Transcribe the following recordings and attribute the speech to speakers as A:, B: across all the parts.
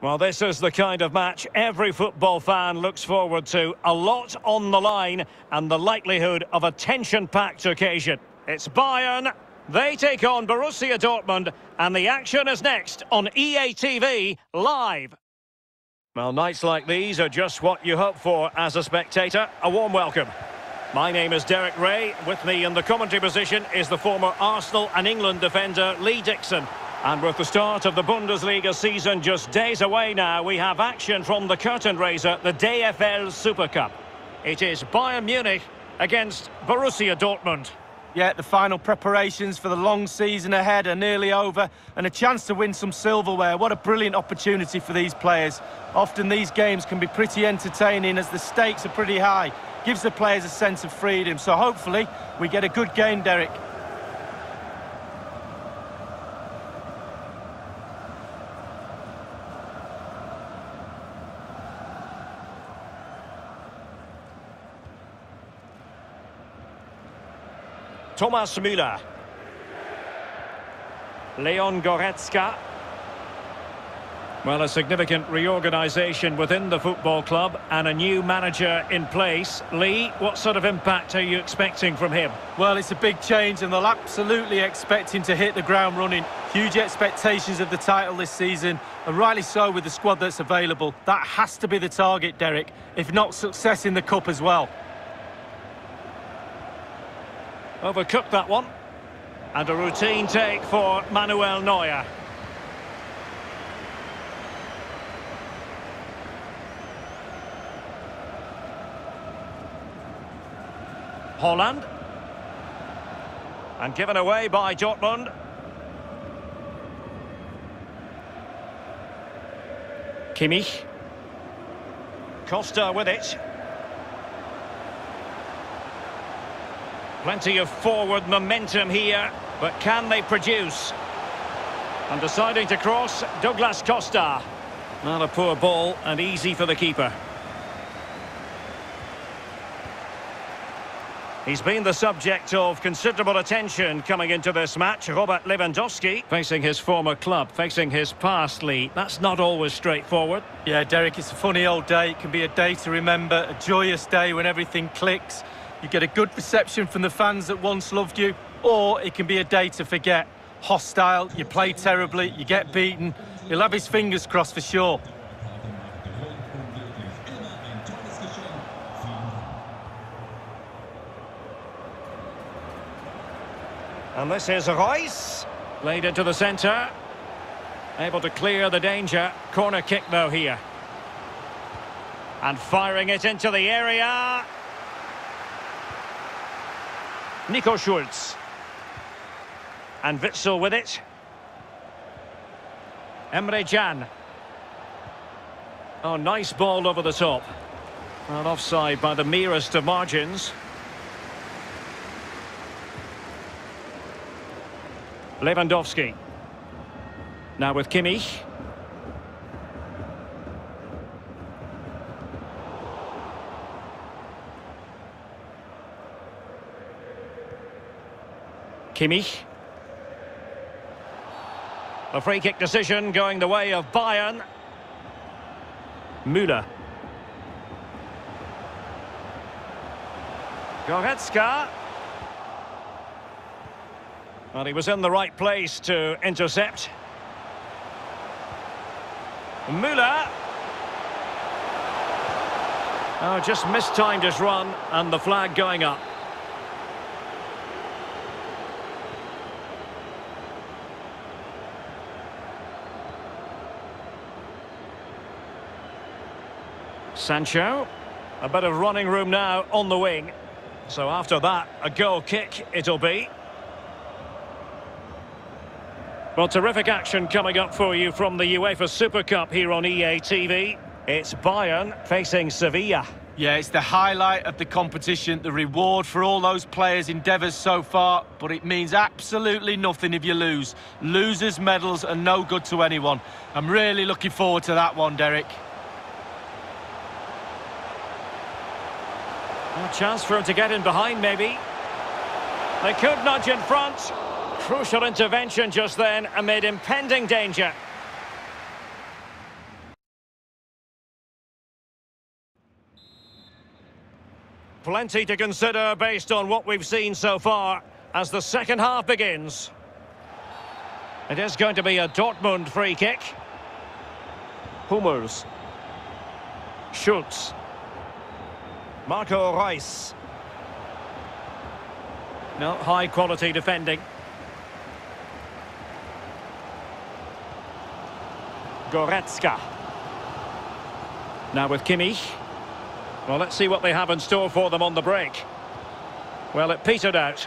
A: Well, this is the kind of match every football fan looks forward to. A lot on the line and the likelihood of a tension-packed occasion. It's Bayern. They take on Borussia Dortmund. And the action is next on EA TV Live. Well, nights like these are just what you hope for as a spectator. A warm welcome. My name is Derek Ray. With me in the commentary position is the former Arsenal and England defender Lee Dixon. And with the start of the Bundesliga season just days away now, we have action from the curtain raiser, the DFL Super Cup. It is Bayern Munich against Borussia Dortmund.
B: Yeah, the final preparations for the long season ahead are nearly over and a chance to win some silverware. What a brilliant opportunity for these players. Often these games can be pretty entertaining as the stakes are pretty high. Gives the players a sense of freedom. So hopefully we get a good game, Derek.
A: Thomas Müller. Leon Goretzka. Well, a significant reorganisation within the football club and a new manager in place. Lee, what sort of impact are you expecting from him?
B: Well, it's a big change and they'll absolutely expect him to hit the ground running. Huge expectations of the title this season, and rightly so with the squad that's available. That has to be the target, Derek, if not success in the Cup as well.
A: Overcooked that one. And a routine take for Manuel Neuer. Haaland. And given away by Dortmund. Kimmich. Costa with it. Plenty of forward momentum here, but can they produce? And deciding to cross, Douglas Costa. Not a poor ball and easy for the keeper. He's been the subject of considerable attention coming into this match. Robert Lewandowski facing his former club, facing his past lead. That's not always straightforward.
B: Yeah, Derek, it's a funny old day. It can be a day to remember, a joyous day when everything clicks. You get a good reception from the fans that once loved you, or it can be a day to forget. Hostile, you play terribly, you get beaten. He'll have his fingers crossed for sure.
A: And this is Reus. Played into the centre. Able to clear the danger. Corner kick, though, here. And firing it into the area. Nico Schulz. And Witsel with it. Emre Can. Oh, nice ball over the top. Well, offside by the merest of margins. Lewandowski. Now with Kimmich. Kimmich. A free kick decision going the way of Bayern. Müller. Goretzka. Well, he was in the right place to intercept. Müller. Oh, just mistimed his run and the flag going up. Sancho. A bit of running room now on the wing. So after that, a goal kick it'll be. Well, terrific action coming up for you from the UEFA Super Cup here on EA TV. It's Bayern facing Sevilla.
B: Yeah, it's the highlight of the competition, the reward for all those players' endeavours so far, but it means absolutely nothing if you lose. Losers' medals are no good to anyone. I'm really looking forward to that one, Derek.
A: chance for him to get in behind, maybe. They could nudge in front. Crucial intervention just then amid impending danger. Plenty to consider based on what we've seen so far as the second half begins. It is going to be a Dortmund free kick. Hummels. Schulz. Marco Reus. No, high quality defending. Goretzka. Now with Kimmich. Well, let's see what they have in store for them on the break. Well, it petered out.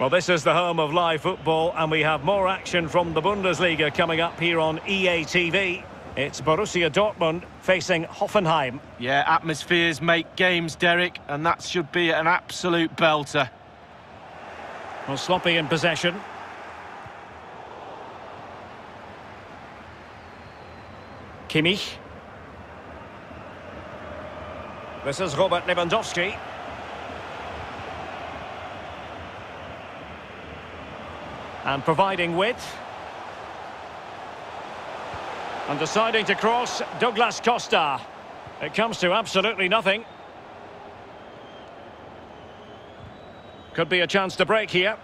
A: Well, this is the home of live football, and we have more action from the Bundesliga coming up here on EA TV. It's Borussia Dortmund facing Hoffenheim.
B: Yeah, atmospheres make games, Derek, and that should be an absolute belter.
A: Well, sloppy in possession. Kimmich. This is Robert Lewandowski. And providing width. And deciding to cross, Douglas Costa. It comes to absolutely nothing. Could be a chance to break here.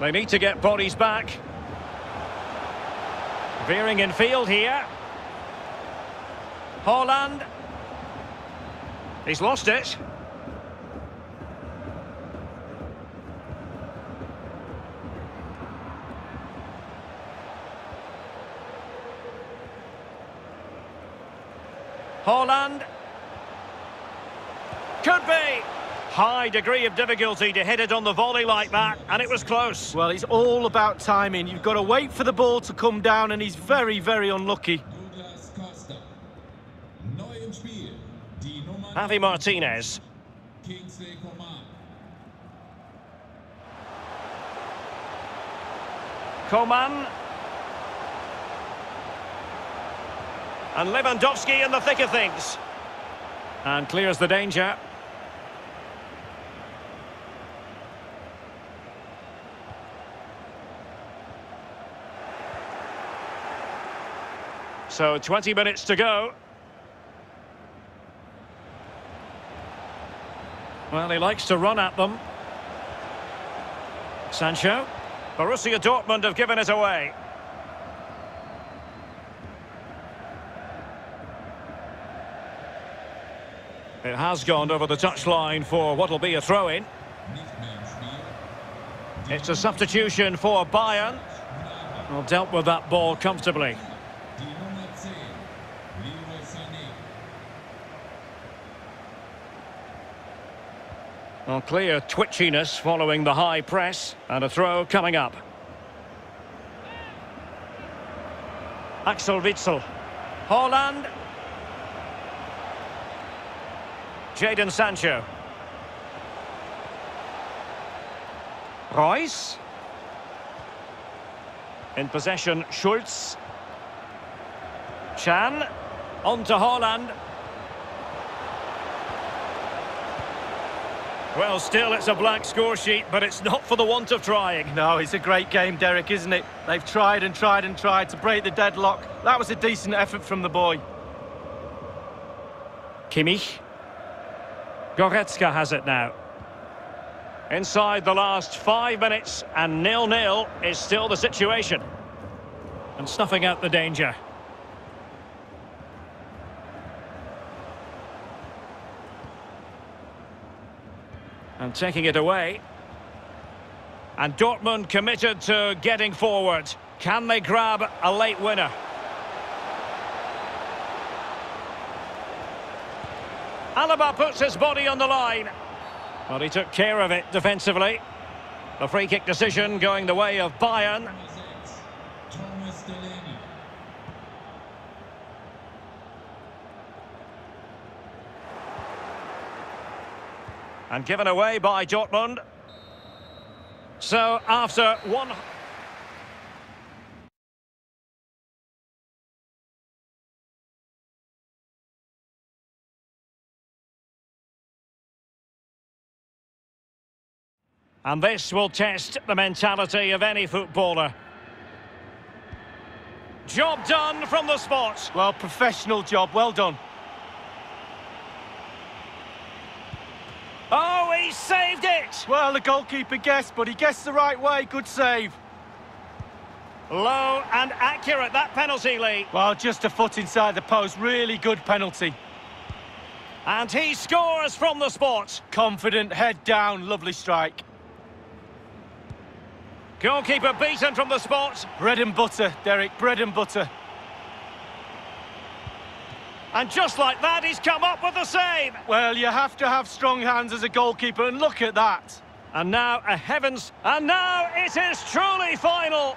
A: They need to get bodies back. Veering in field here. Haaland. He's lost it. Haaland. Could be. High degree of difficulty to hit it on the volley like that, and it was close.
B: Well, it's all about timing. You've got to wait for the ball to come down, and he's very, very unlucky.
A: Javi Martinez. Coman. And Lewandowski in the thick of things. And clears the danger. So 20 minutes to go. Well, he likes to run at them. Sancho. Borussia Dortmund have given it away. It has gone over the touchline for what will be a throw-in. It's a substitution for Bayern. Well, dealt with that ball comfortably. Well, clear twitchiness following the high press and a throw coming up. Axel Witsel. Haaland. Jadon Sancho. Reus. In possession, Schulz. Can. On to Haaland. Well, still it's a blank score sheet, but it's not for the want of trying.
B: No, it's a great game, Derek, isn't it? They've tried and tried and tried to break the deadlock. That was a decent effort from the boy.
A: Kimmich. Goretzka has it now. Inside the last five minutes, and nil-nil is still the situation. And snuffing out the danger. And taking it away. And Dortmund committed to getting forward. Can they grab a late winner? Alaba puts his body on the line. Well, he took care of it defensively. The free kick decision going the way of Bayern. And given away by Dortmund. So after one... And this will test the mentality of any footballer. Job done from the spot.
B: Well, professional job, well done.
A: Oh, he saved it!
B: Well, the goalkeeper guessed, but he guessed the right way. Good save.
A: Low and accurate, that penalty, Lee.
B: Well, just a foot inside the post. Really good penalty.
A: And he scores from the spot.
B: Confident, head down, lovely strike.
A: Goalkeeper beaten from the spot.
B: Bread and butter, Derek, bread and butter.
A: And just like that, he's come up with the save.
B: Well, you have to have strong hands as a goalkeeper, and look at that.
A: And now a heavens, and now it is truly final.